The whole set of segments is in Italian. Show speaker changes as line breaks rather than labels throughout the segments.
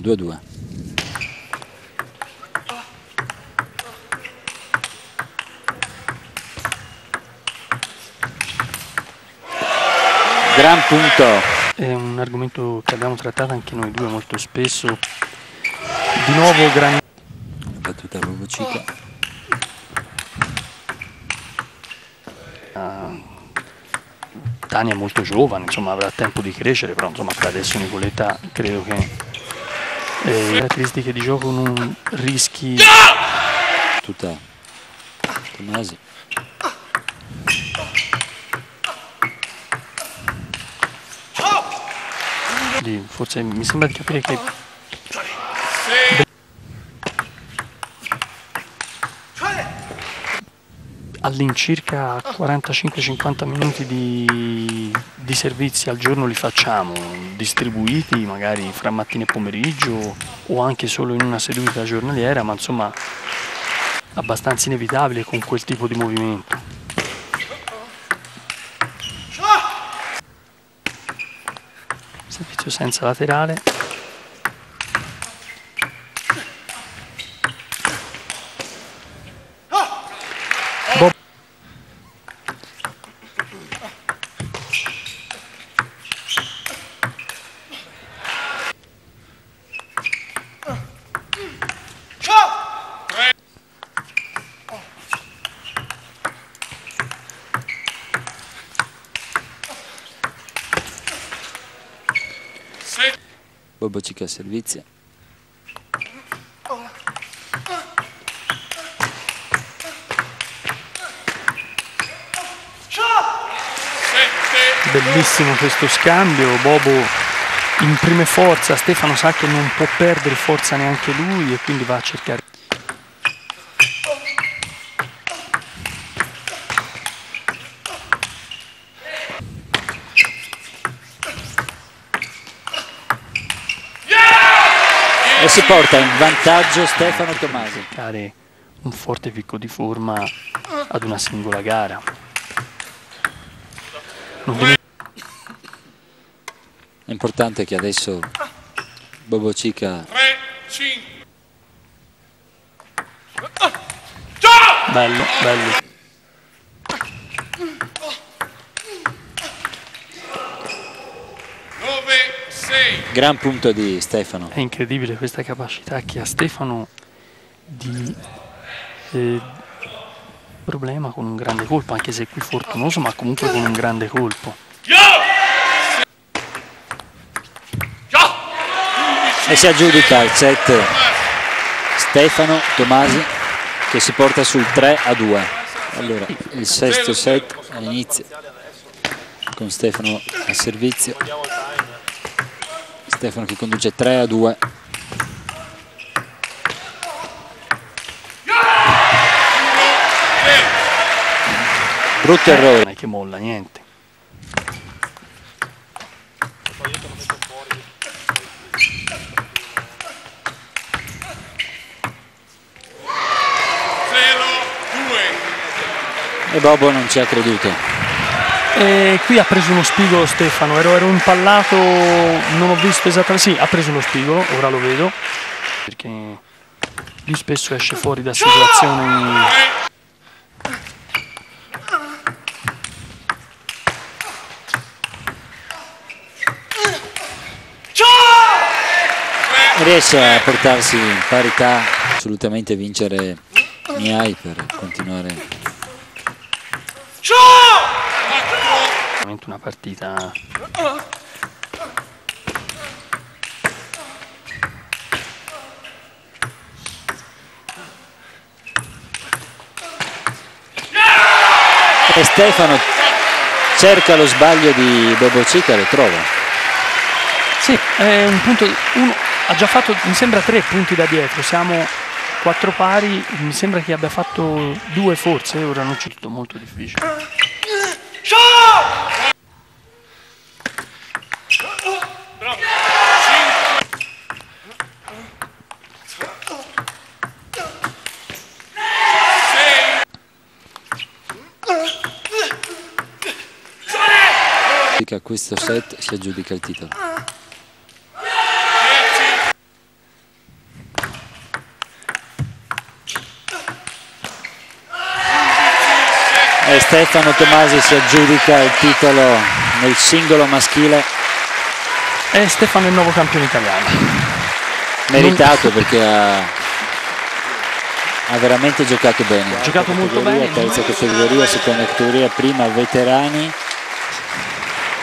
2-2. Gran punto.
È un argomento che abbiamo trattato anche noi due molto spesso. Di nuovo gran...
Battuta Bobo Cica.
Uh, Tania è molto giovane, insomma avrà tempo di crescere, però insomma per adesso Nicoletta credo che eh, caratteristiche di gioco non rischi...
Tutta. Tomasi.
Lì, forse mi sembra di capire che all'incirca 45-50 minuti di, di, servizi al giorno li facciamo, distribuiti magari fra mattina e pomeriggio o anche solo in una seduta giornaliera, ma insomma abbastanza inevitabile con quel tipo di movimento. Servizio senza laterale.
Bobo Cica servizio.
Bellissimo questo scambio, Bobo imprime forza, Stefano sa che non può perdere forza neanche lui e quindi va a cercare.
E si porta in vantaggio Stefano Tomasi.
Cercare un forte picco di forma ad una singola gara. Non viene
È importante che adesso Bobo Cica
3, 5.
bello, bello.
Gran punto di Stefano.
È incredibile questa capacità che ha Stefano di eh, problema con un grande colpo, anche se qui fortunoso, ma comunque con un grande colpo.
E si aggiudica il set Stefano Tomasi che si porta sul 3 a 2. Allora, il sesto set all'inizio con Stefano a servizio. Stefano che conduce 3 a 2. Brutto errore.
Non è che molla niente.
E Bobo non ci ha creduto.
E qui ha preso uno spigolo Stefano, ero, ero impallato, non ho visto esattamente, sì ha preso uno spigolo, ora lo vedo, perché lui spesso esce fuori da situazioni.
Riesce a portarsi in parità, assolutamente vincere Miai per continuare
veramente una partita
E Stefano cerca lo sbaglio di Bobo Cica e lo trova.
Sì, è un punto, uno, ha già fatto, mi sembra, tre punti da dietro, siamo quattro pari, mi sembra che abbia fatto due forse, ora non c'è tutto molto difficile.
A questo set si aggiudica il titolo. E Stefano Tomasi si aggiudica il titolo nel singolo maschile.
E Stefano è il nuovo campione italiano.
Meritato perché ha, ha veramente giocato bene.
Ha giocato molto bene.
Terza categoria, seconda categoria, prima veterani.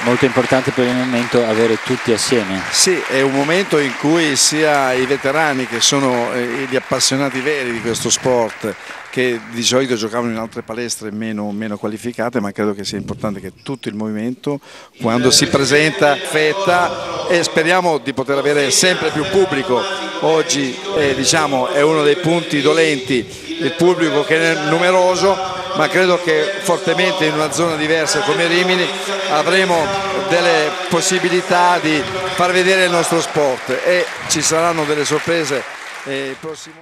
Molto importante per il momento avere tutti assieme.
Sì, è un momento in cui sia i veterani che sono eh, gli appassionati veri di questo sport che di solito giocavano in altre palestre meno, meno, qualificate, ma credo che sia importante che tutto il movimento, quando si presenta, fetta e speriamo di poter avere sempre più pubblico. Oggi eh, diciamo, è uno dei punti dolenti, il pubblico che è numeroso, ma credo che fortemente in una zona diversa come Rimini avremo delle possibilità di far vedere il nostro sport. E ci saranno delle sorprese eh, prossimo